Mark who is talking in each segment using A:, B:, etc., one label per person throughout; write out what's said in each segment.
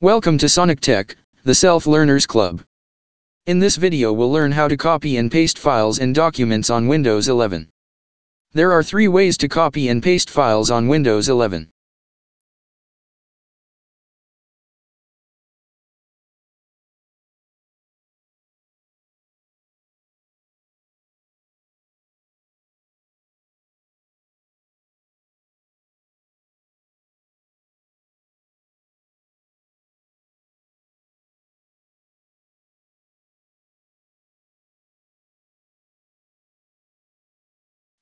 A: Welcome to Sonic Tech, the Self-Learners Club. In this video we'll learn how to copy and paste files and documents on Windows 11. There are three ways to copy and paste files on Windows 11.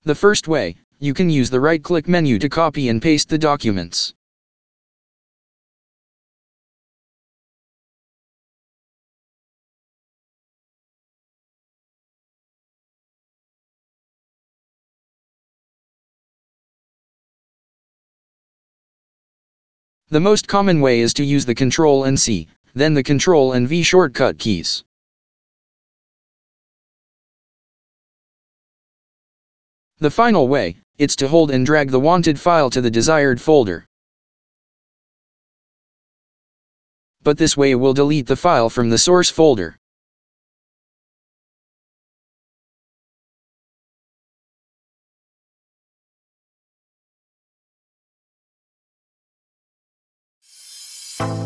A: The first way, you can use the right-click menu to copy and paste the documents. The most common way is to use the Ctrl and C, then the Ctrl and V shortcut keys. The final way, it's to hold and drag the wanted file to the desired folder. But this way will delete the file from the source folder.
B: you